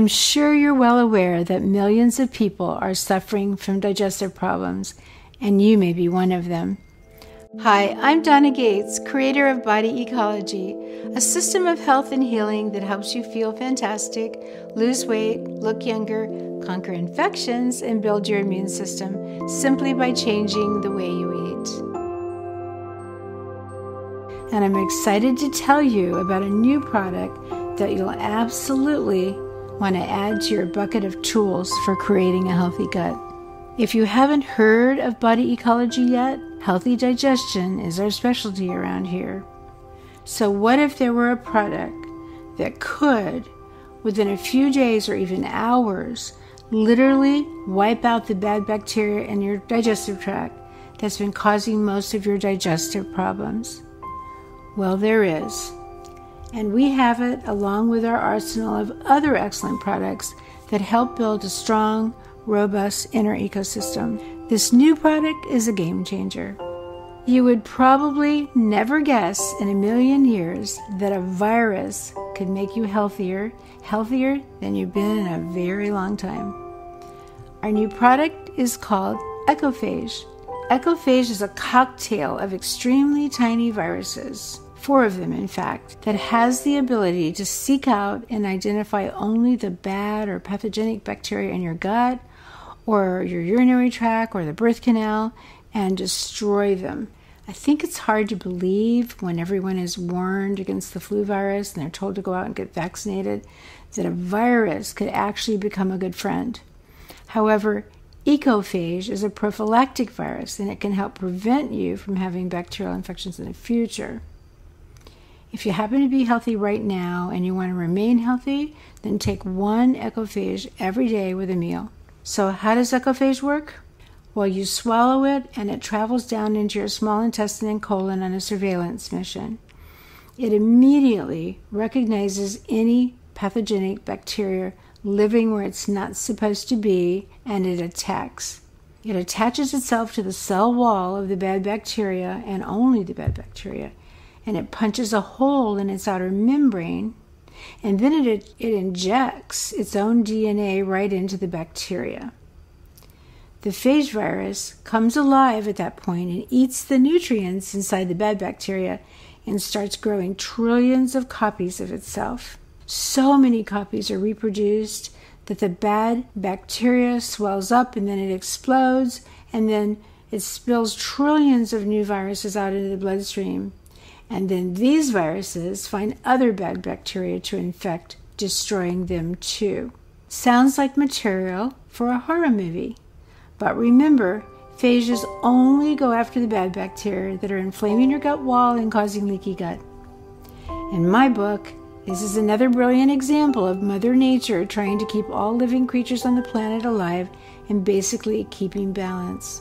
I'm sure you're well aware that millions of people are suffering from digestive problems, and you may be one of them. Hi, I'm Donna Gates, creator of Body Ecology, a system of health and healing that helps you feel fantastic, lose weight, look younger, conquer infections, and build your immune system simply by changing the way you eat. And I'm excited to tell you about a new product that you'll absolutely want to add to your bucket of tools for creating a healthy gut. If you haven't heard of body ecology yet, healthy digestion is our specialty around here. So, what if there were a product that could, within a few days or even hours, literally wipe out the bad bacteria in your digestive tract that's been causing most of your digestive problems? Well, there is. And we have it along with our arsenal of other excellent products that help build a strong, robust inner ecosystem. This new product is a game changer. You would probably never guess in a million years that a virus could make you healthier, healthier than you've been in a very long time. Our new product is called Ecophage. Ecophage is a cocktail of extremely tiny viruses four of them in fact, that has the ability to seek out and identify only the bad or pathogenic bacteria in your gut or your urinary tract or the birth canal and destroy them. I think it's hard to believe when everyone is warned against the flu virus and they're told to go out and get vaccinated that a virus could actually become a good friend. However, Ecophage is a prophylactic virus and it can help prevent you from having bacterial infections in the future. If you happen to be healthy right now and you want to remain healthy, then take one ecophage every day with a meal. So, how does ecophage work? Well, you swallow it and it travels down into your small intestine and colon on a surveillance mission. It immediately recognizes any pathogenic bacteria living where it's not supposed to be and it attacks. It attaches itself to the cell wall of the bad bacteria and only the bad bacteria and it punches a hole in its outer membrane, and then it, it injects its own DNA right into the bacteria. The phage virus comes alive at that point and eats the nutrients inside the bad bacteria and starts growing trillions of copies of itself. So many copies are reproduced that the bad bacteria swells up and then it explodes and then it spills trillions of new viruses out into the bloodstream and then these viruses find other bad bacteria to infect, destroying them too. Sounds like material for a horror movie. But remember, phages only go after the bad bacteria that are inflaming your gut wall and causing leaky gut. In my book, this is another brilliant example of Mother Nature trying to keep all living creatures on the planet alive and basically keeping balance.